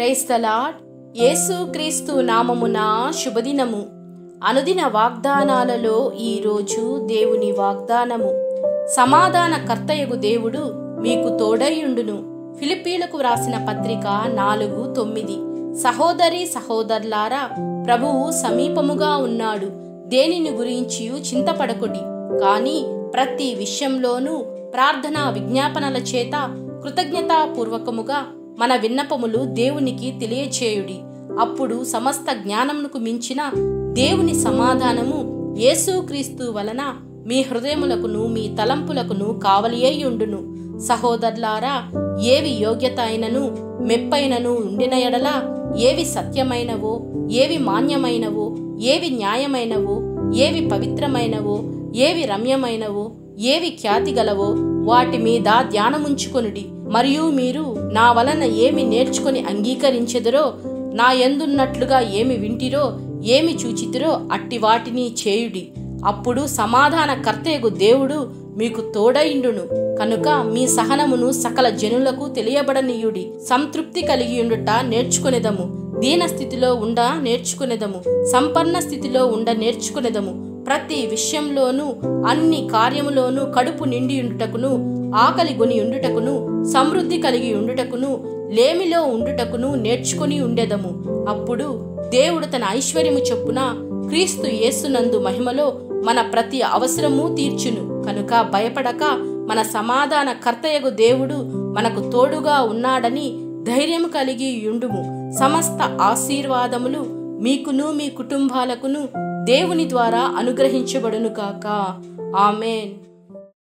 క్రైస్తలాడ్ యేసు క్రీస్తు నామమున శుభదినము. అనుదిన వాగ్దానాలలో ఈరోజు దేవుని వాగ్దానము. సమాధాన కర్తయగు దేవుడు మీకు తోడైయుండును ఫిలిప్పీలకు వ్రాసిన పత్రిక నాలుగు తొమ్మిది. సహోదరి సహోదరులారా ప్రభువు సమీపముగా ఉన్నాడు. దేనిని గురించి చింతపడకుడి. కానీ ప్రతి విషయంలోనూ ప్రార్థనా విజ్ఞాపనల చేత కృతజ్ఞతాపూర్వకముగా మన విన్నపములు దేవునికి తెలియచేయుడి. అప్పుడు సమస్త జ్ఞానమునకు మించిన దేవుని సమాధానము యేసుక్రీస్తు వలన మీ హృదయములకును మీ తలంపులకును కావలియేయుండును. సహోదరులారా ఏవి యోగ్యత అయినను మెప్పైనను ఉండిన ఎడల ఏవి సత్యమైనవో ఏవి మాన్యమైనవో ఏవి న్యాయమైనవో ఏవి పవిత్రమైనవో ఏవి రమ్యమైనవో ఏవి ఖ్యాతి గలవో వాటి మీద ధ్యానముంచుకొనుడి. మరియు మీరు నా వలన ఏమి నేర్చుకొని అంగీకరించెదరో నా ఎందున్నట్లుగా ఏమి వింటిరో ఏమి చూచితిరో అట్టి వాటిని చేయుడి. అప్పుడు సమాధాన కర్తయగు దేవుడు మీకు తోడయిండును కనుక మీ సహనమును సకల జనులకు తెలియబడనీయుడి. సంతృప్తి కలిగియుండుట నేర్చుకునేదము. దీన స్థితిలో ఉండ నేర్చుకునేదము. సంపన్న స్థితిలో ఉండ నేర్చుకునేదము. ప్రతి విషయంలోనూ అన్ని కార్యములోనూ కడుపు నిండి ఉండుటకును ఆకలి గొని ఉండుటకును సమృద్ధి కలిగి ఉండుటకును లేమిలో ఉండుటకును నేర్చుకుని ఉండేదము. అప్పుడు దేవుడు తన ఐశ్వర్యము చొప్పున క్రీస్తు యేసునందు మహిమలో మన ప్రతి అవసరము తీర్చును. కనుక భయపడక మన సమాధాన కర్తయగు దేవుడు మనకు తోడుగా ఉన్నాడని ధైర్యం కలిగి ఉండుము. సమస్త ఆశీర్వాదములు మీకును మీ కుటుంబాలకును దేవుని ద్వారా అనుగ్రహించబడును కాక. ఆమెన్.